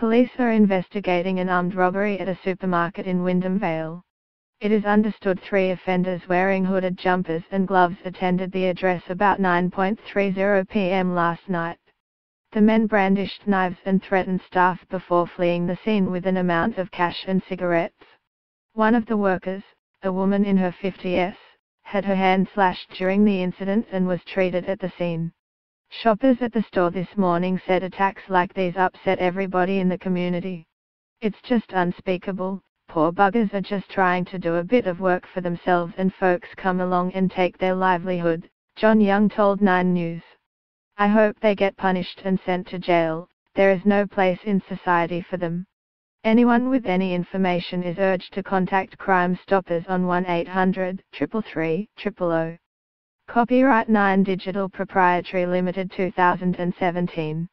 Police are investigating an armed robbery at a supermarket in Wyndham Vale. It is understood three offenders wearing hooded jumpers and gloves attended the address about 9.30 pm last night. The men brandished knives and threatened staff before fleeing the scene with an amount of cash and cigarettes. One of the workers, a woman in her 50s, had her hand slashed during the incident and was treated at the scene. Shoppers at the store this morning said attacks like these upset everybody in the community. It's just unspeakable, poor buggers are just trying to do a bit of work for themselves and folks come along and take their livelihood, John Young told 9 News. I hope they get punished and sent to jail, there is no place in society for them. Anyone with any information is urged to contact Crime Stoppers on 1-800 333 000. Copyright 9 Digital Proprietary Limited 2017